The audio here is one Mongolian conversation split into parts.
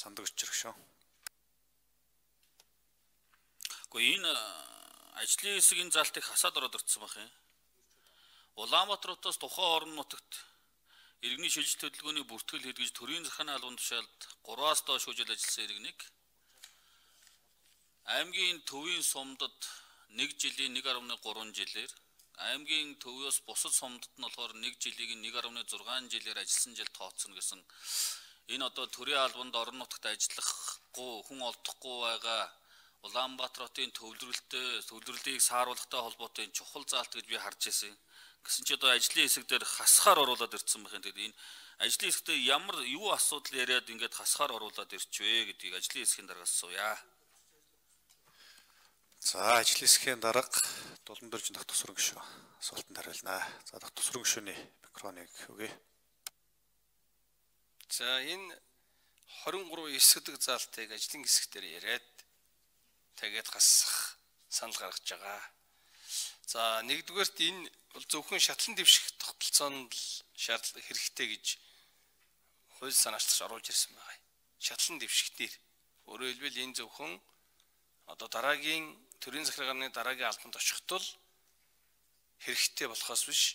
Санддаг учрагшоо. Гэхдээ энэ ажлын хэсгийн залтыг хасаад ороод ирсэн байх юм. Улаанбаатаруудаас тухайн орон нутагт иргэний шилжилт хөдөлгөөний бүртгэл хийдгэж төрийн захааны албан тушаалд 3-аас доош үжил ажилласан иргэнийг аймгийн төвийн сумдад 1 жилийн 1.3 жилээр аймгийн төвөөс бусад сумдад нь болохоор 1 жилийг 1.6 жилээр ажилласан жил тооцно гэсэн энэ одоо төрийн албанд орон нутагт ажиллахгүй хүн олдохгүй байгаа Улаанбаатар хотын төвлөрөлтөө төвлөрлийг сааруулахтай холбоотой чухал заалт гэж би харж байсан. Гэсэн чи одоо ажлын хэсэг дээр хасахаар оруулаад ирсэн байх юм. Тэгээд энэ ажлын хэсэгтээ ямар юу асуудал яриад ингээд хасахаар оруулаад ирчвэ гэдгийг ажлын хэсгийн дараагаас сууя. За ажил хэсгийн дарга Дулан дөржин дахь тусрын гишүү асуултанд хариулнаа. За дахь тусрын гишүүний микрофоныг өгье. За энэ 23 эсгэдэг заалтыг ажлын хэсгээр яриад тэгээд гасах санал гаргаж байгаа. За нэгдүгээрт энэ бол зөвхөн шатлан дэвших тогтолцоонд шаардлага хэрэгтэй гэж хууль санаачлагч оруулж ирсэн байгаа. Шатлан дэвшигтэр өөрөөр хэлбэл энэ зөвхөн одоо дараагийн төрийн захиргааны дараагийн албанд очихтол хэрэгтэй болохоос биш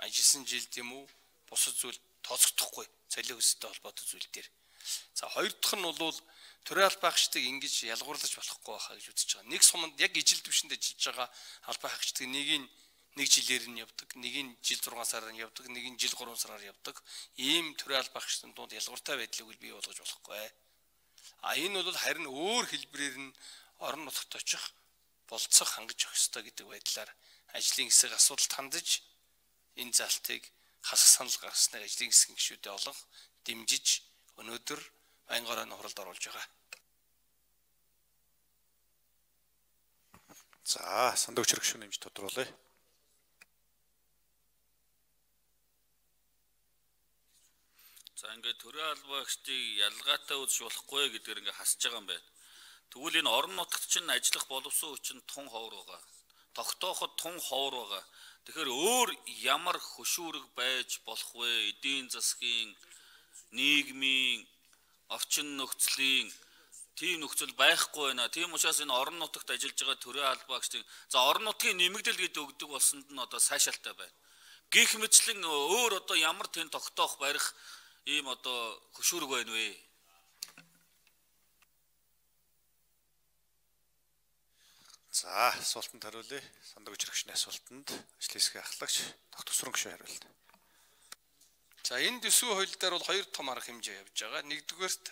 ажилласан жил тийм үү бусад зүйл тооцогдохгүй цалин өсөлттэй холбоотой зүйл дээр. За хоёр дахь нь бол төрийн албан хаагчдыг ингэж ялгуурлаж болохгүй байхаа гэж үзэж байгаа. Нэг суманд яг ижил төвшөнд ажиллаж байгаа албан хаагчдыг нэг нь нэг жилээр нь явдаг, нэг нь жил 6 сараар нь явдаг, нэг нь жил 3 сараар явдаг. Ийм төрийн албан хаагчдын дунд ялгууртай байдлыг бий болгож болохгүй. А энэ бол харин өөр хэлбэрээр нь орон нутагт очих болцох хангаж өгөх ёстой гэдэг байдлаар ажлын хэсэг асуудалд хандаж энэ залтыг хасах санал гаргасныг ажлын хэсгийн гишүүдэд олох дэмжиж өнөөдөр байнгаараа нухралд оруулж байгаа. За, сандаа хүчрэг гишүүн нэмж тодруулъя. За ингээд төрийн албаагчдыг ялгаатай үзэж болохгүй гэдгээр ингээд хасж байгаа юм байна. Тэгвэл энэ орон нутагт чинь ажиллах боловсон хүчин тун ховор байгаа. Тогтооход тун ховор байгаа. Тэгэхээр өөр ямар хөшүүрэг байж болох вэ? Эдийн засгийн, нийгмийн, орчин нөхцөлийн тийм нөхцөл байхгүй байна. Тийм учраас энэ орон нутагт ажиллаж байгаа төрийн албаагчдыг за орон нутгийн нэмэгдэл гэдэг өгдөг болсонд нь одоо сайшаалтай байна. Гэх мэтлэн өөр одоо ямар тэн тогтоох барих ийм одоо хөшүүрэг байна вэ? За асуултанд хариулъя. Сандаг хүчрэгчний асуултанд ажлын хэсгийн ахлагч Докtor Сүрэн гişүү хариулна. За энэ төсвийн хууль дээр бол хоёр том арга хэмжээ явж байгаа. Нэгдүгээрт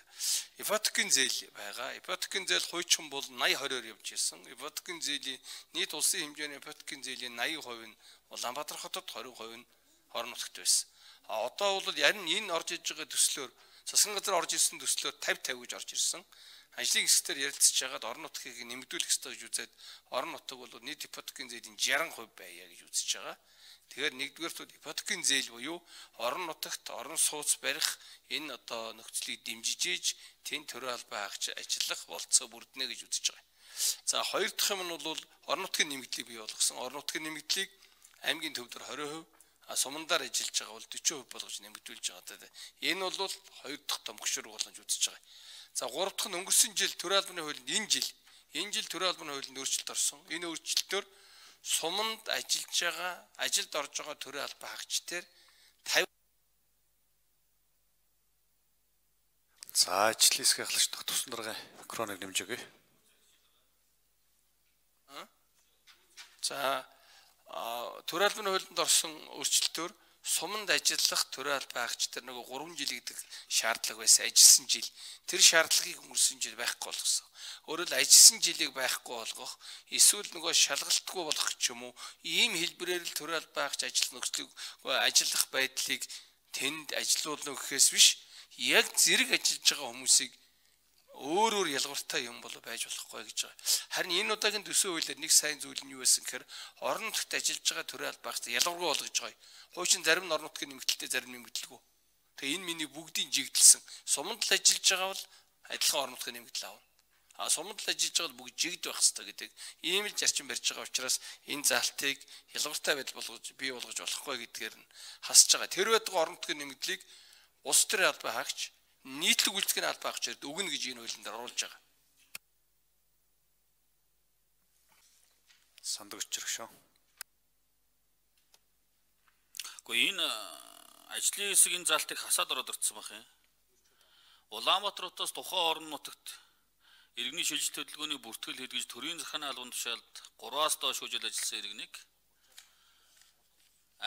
ипотекийн зээл байгаа. Ипотекийн зээл хуучин бол 80 20-оор явж ирсэн. Ипотекийн зээлийн нийт улсын хэмжээний ипотекийн зээлийн 80% нь Улаанбаатар хотод 20% нь хорон нутагт байсан. А одоо бол ярин энэ орж иж байгаа төслөөр засгийн газар орж ирсэн төслөөр 50 50 гэж орж ирсэн ажлын хэсгээр ярилцж хагаад орон нутгийг нэмэгдүүлэх ёстой гэж үзээд орон нутаг бол нийт ипотекийн зээлийн 60% байя гэж үзэж байгаа. Тэгэхээр нэгдүгээр тул ипотекийн зээл буюу орон нутагт орон сууц барих энэ одоо нөхцөлийг дэмжиж ийж тэн төрийн албан хаагч ажиллах болцоо бүрднэ гэж үзэж байгаа. За хоёр дахь юм нь бол орон нутгийн нэмэгдлийг бий болгосон. Орон нутгийн нэмэгдлийг аймгийн төвдөр 20%, а сумандар ажиллаж байгаа бол 40% болгож нэмэгдүүлж байгаа. Энэ бол хоёр дахь том хөшөөрөг болгож үзэж байгаа. За гурав дахь нь өнгөрсөн жил төрийн албаны хуулинд энэ жил энэ жил төрийн албаны хуулинд өөрчлөлт орсон. Энэ өөрчлөлтөөр суманд ажиллаж байгаа, ажилд орж байгаа төрийн албан хаагчдаар 50 За ажлын хэсгийн ахлагч дахь тусан дараагийн микрофоныг нэмж өгье. За төрийн албаны хуулинд орсон өөрчлөлтөөр суманд ажиллах албан хаагч нар нөгөө 3 жил гэдэг шаардлага байсан ажилласан жил тэр шаардлагыг өнгөрсөн жил байхгүй болгосон. Өөрөөр хэл ажилласан жилийг байхгүй болгох эсвэл нөгөө шалгалтгүй болгох ч юм уу ийм хэлбэрээр л төрийн албан хаагч ажил нөхцөлийг ажиллах байдлыг тэнд ажилуулна гэхээс биш яг зэрэг ажиллаж байгаа хүмүүсийг өөр өөр ялгууртай юм бол байж болохгүй гэж байгаа. Харин энэ удаагийн төсөө хуулиар нэг сайн зүйл нь юу байсан гэхээр орон нутгад ажиллаж байгаа төрийн албаагч ялгуургүй болгож байгаа. Хуучин зарим нутгийн нэмэгдэлтэй зарим нэмэгдэлгүй. Тэгээ энэ миний бүгдийг жигдэлсэн. Суманд л ажиллаж байгаа бол адилхан орон нутгийн нэмэгдэл авна. А суманд л ажиллаж байгаа бол бүгд жигд байх хэрэгтэй гэдэг ийм л зарчим барьж байгаа учраас энэ залтыг ялгууртай байдал болгож бий болгож болохгүй гэдгээр нь хасж байгаа. Тэр байдаг орон нутгийн нэмэгдлийг улс төрийн албан хаагч нийтлэг үйлчлэгийн албаа хэмжээнд өгнө гэж энэ хуулинд оруулж байгаа. Сандаг өчрөгшөө. Гэхдээ энэ ажлын хэсгийн залтыг хасаад ороод ирсэн байх юм. Улаанбаатаруудаас тухайн орон нутагт иргэний шилжилт хөдөлгөөний бүртгэл хийдгэж төрийн захааны албан тушаалд 3-аас доош хөгжил ажилласан иргэнийг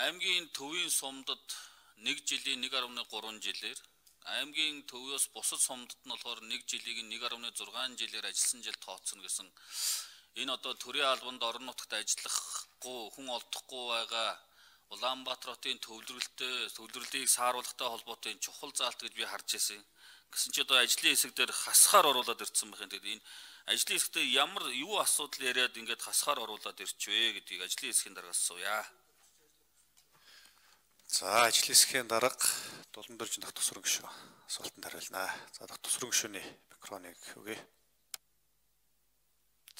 аймгийн төвийн сумдад 1 жилийн 1.3 жилээр аймгийн төвөөс бусад сумдад нь болохоор 1 жилийг 1.6 жилээр ажилласан жил тооцсон гэсэн энэ одоо төрийн албанд орон нутагт ажиллахгүй хүн олдохгүй байгаа Улаанбаатар хотын төвлөрөлтөө төвлөрлийг сааруулахтай холбоотой чухал заалт гэж би харж байсан. Гэсэн чи одоо ажлын хэсэг дээр хасахаар оруулаад ирсэн байх юм. Тэгээд энэ ажлын хэсэгтээ ямар юу асуудал яриад ингээд хасахаар оруулаад ирчвэ гэдгийг ажлын хэсгийн дараагаас сууя. За ажил хэсгийн дарга Дулан дөржин дах тусрын гишүү асуултанд хариулнаа. За дах тусрын гишүүний микрофоныг өгье.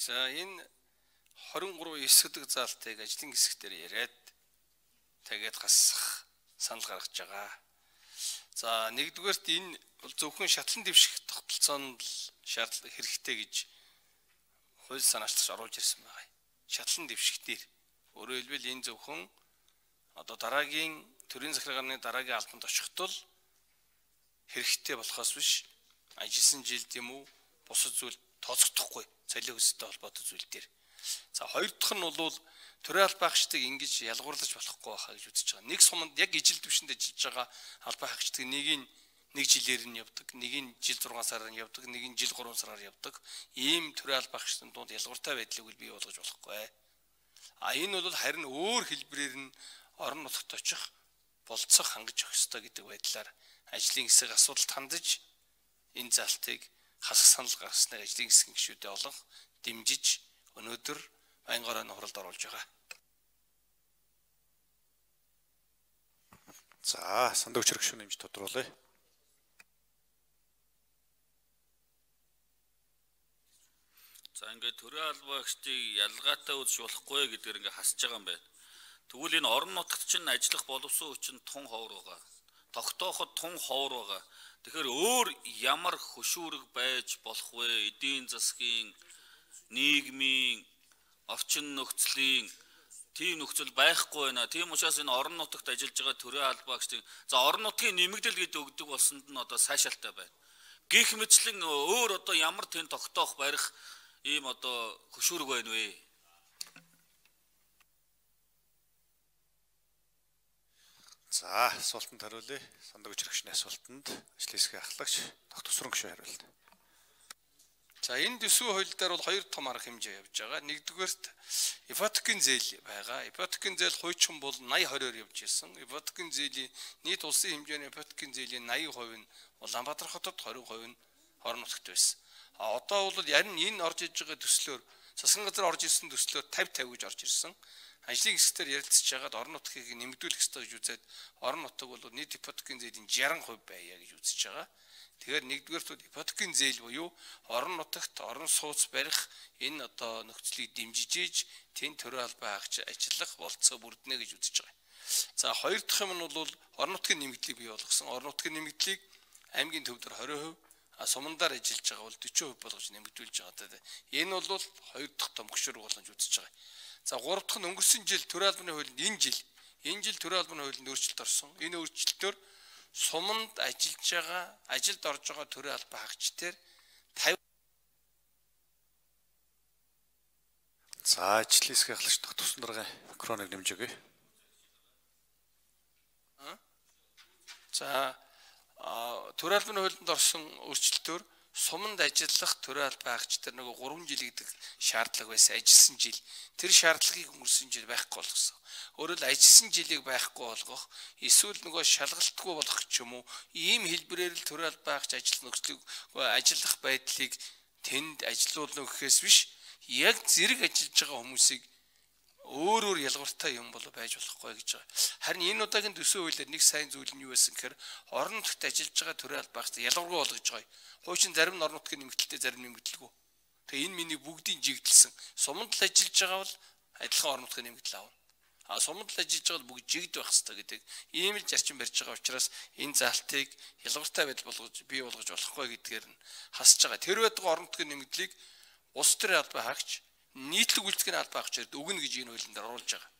За энэ 23 эсгэдэг заалтыг ажлын хэсгээр яриад тэгээд гасах санал гаргаж байгаа. За нэгдүгээрт энэ бол зөвхөн шатлан дэвших тогтолцоонд шаардлага хэрэгтэй гэж хууль санаачлагч оруулж ирсэн байгаа. Шатлан дэвших дээр өөрөөр хэлбэл энэ зөвхөн одоо дараагийн төрийн захиргааны дараагийн албанд очихтол хэрэгтэй болохоос биш ажилласан жил тийм үү бусад зүйл тооцогдохгүй цалин өсөлттэй холбоотой зүйл дээр. За хоёр дахь нь бол төрийн албаа хаагчдыг ингэж ялгуурлаж болохгүй байхаа гэж үзэж байгаа. Нэг суманд яг ижил төвшөнд ажиллаж байгаа албаа хаагчдыг нэг нь нэг жилээр нь явдаг, нэг нь жил 6 сараар нь явдаг, нэг нь жил 3 сараар явдаг. Ийм төрийн албаа хаагчдын дунд ялгууртай байдлыг бий болгож болохгүй. А энэ бол харин өөр хэлбэрээр нь орон нутагт очих болцох хангаж өгөх ёстой гэдэг байдлаар ажлын хэсэг асуудалд хандаж энэ залтыг хасах санал гаргасныг ажлын хэсгийн гишүүдэд олон дэмжиж өнөөдөр байнгаараа нухралд оруулж байгаа. За сандагч хэрэгшүүн нэмж тодруулъя. За ингээд төрийн албаагчдыг ялгаатай үзэж болохгүй гэдгээр ингээд хасж байгаа юм байна. Тэгвэл энэ орон нутагт чинь ажиллах боловсон хүчин тун ховор байгаа. Тогтооход тун ховор байгаа. Тэгэхээр өөр ямар хөшүүрэг байж болох вэ? Эдийн засгийн, нийгмийн, орчин нөхцөлийн тийм нөхцөл байхгүй байна. Тийм учраас энэ орон нутагт ажиллаж байгаа төрийн албаагчдыг за орон нутгийн нэмэгдэл гэдэг өгдөг болсонд нь одоо сайшаалтай байна. Гэх мэтлэн өөр одоо ямар тэн тогтоох барих ийм одоо хөшүүрэг байна вэ? За асуултанд хариулъя. Сандаг өчрөгчний асуултанд ажлын хэсгийн ахлагч доктор Сүрэн гişүү хариулна. За энэ төсвийн хууль дээр бол хоёр том арга хэмжээ явж байгаа. Нэгдүгээрт ипотекийн зээл байгаа. Ипотекийн зээл хуучин бол 80 20-оор явж ирсэн. Ипотекийн зээлийн нийт улсын хэмжээний ипотекийн зээлийн 80% нь Улаанбаатар хотод 20% нь хорон нутагт байсан. А одоо бол ярин энэ орж иж байгаа төслөөр засгийн газар орж ирсэн төслөөр 50 50 гэж орж ирсэн ажлын хэсгээр ярилцж байгаад орон нутгийг нэмэгдүүлэх ёстой гэж үзээд орон нутаг бол нийт ипотекийн зээлийн 60% байя гэж үзэж байгаа. Тэгэхээр нэгдүгээр ипотекийн зээл буюу орон нутагт орон сууц барих энэ одоо нөхцөлийг дэмжиж ийж тэн төрийн албаа хаагч ажиллах болцоо бүрднэ гэж үзэж байгаа. За хоёр дахь юм нь бол орон нутгийн нэмэгдлийг бий болгосон. Орон нутгийн нэмэгдлийг аймгийн төвдөр 20%, а сумандар ажиллаж байгаа бол 40% болгож нэмэгдүүлж байгаа. Энэ бол хоёр дахь том гүшүүр боломж үзэж байгаа. За гурав дахь нь өнгөрсөн жил төрийн албаны хуулинд энэ жил энэ жил төрийн албаны хуулинд өөрчлөлт орсон. Энэ өөрчлөлтөөр суманд ажиллаж байгаа, ажилд орж байгаа төрийн албан хаагчдэр 50 За ажлын хэсгийн ахлагч тогтсон дараагийн микрофоныг нэмж өгье. За төрийн албаны хуулинд орсон өөрчлөлтөөр суманд ажиллах төрийн албан хаагч нар нөгөө 3 жил гэдэг шаардлага байсан ажилласан жил тэр шаардлагыг өнгөрсөн жил байхгүй болгосон. Өөрөөр л ажилласан жилийг байхгүй болгох эсвэл нөгөө шалгалтгүй болгох ч юм уу ийм хэлбэрээр л төрийн албан хаагч ажил нөхцөлийг ажиллах байдлыг тэнд ажилуулна гэхээс биш яг зэрэг ажиллаж байгаа хүмүүсийг өөр өөр ялгууртай юм бол байж болохгүй гэж байгаа. Харин энэ удаагийн төсөө хуулиар нэг сайн зүйл нь юу байсан гэхээр орон нутгад ажиллаж байгаа төрийн аль багц ялгаргүй болгож байгаа. Хуучин зарим орон нутгийн нэмэгдэлтэй зарим нэмэгдэлгүй. Тэгээ энэ миний бүгдийн жигдэлсэн. Суманд л ажиллаж байгаа бол адилхан орон нутгийн нэмэгдэл аавна. А суманд л ажиллаж байгаа бол бүгд жигд байх хэрэгтэй гэдэг ийм л зарчим барьж байгаа учраас энэ залтыг ялгартай байдал болгож бий болгож болохгүй гэдгээр нь хасж байгаа. Тэр байдгаа орон нутгийн нэмэгдлийг улс төрийн албаа хаагч нийтлэг үйлчлэгийн албаа авч ирд өгнө гэж энэ хуулинд оруулж байгаа.